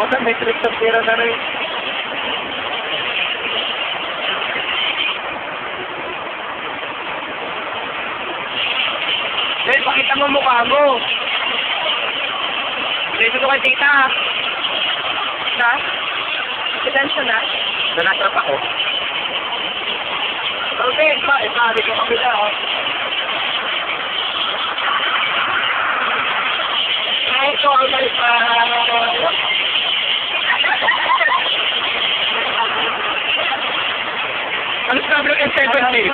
Basta may trip sa pira na rin. Eh, pakita mo mukha mo. Dito ko kay tita. Ha? Potensya na? Nanatrap ako. Okay, pa, eh, pari ko kapila, oh. Ay, ito ang nalipa. Ano sabi ng 70?